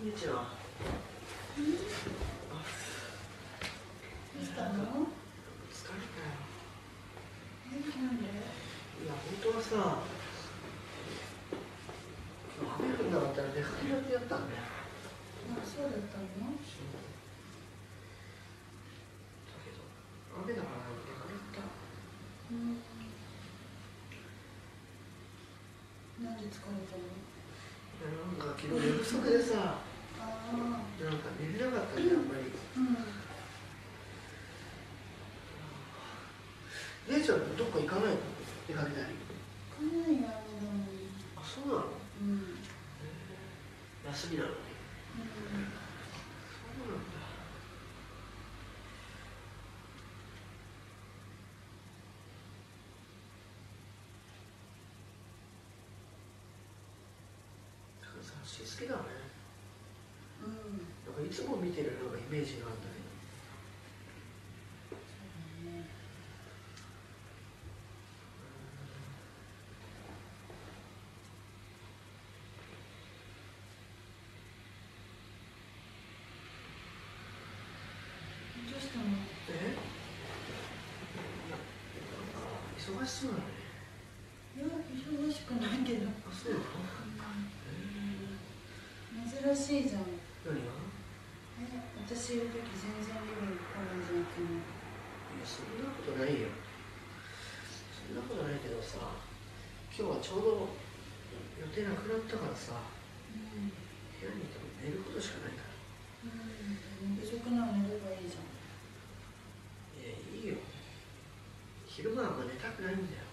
おこんにちは。どうしたの疲れたよえなんでいや本当はさ雨降んなかったら出かける予定だったんだよあそうだったのだけど雨だから出かけたうんなんで疲れたのか昨日寝不足でさなんか寝れな。かったんだよあんまりうん姉ちゃんどっか行かな。いの出かけたりかな。り雨だもあそうな。のうん休みな。のにうんそうな。んだ雑誌好きだねなんかいつも見てるなんかイメージがあるんだけど忙しそうだね。いや忙しくないけど。あそう珍しいじゃん私いる時全然リビング来ないじゃんいつもいやそんなことないよ。そんなことないけどさ今日はちょうど予定なくなったからさうん部屋にいても寝ることしかないから。うん。寝不足なら寝ればいいじゃん。いやいいよ昼間は寝たくないん。だよ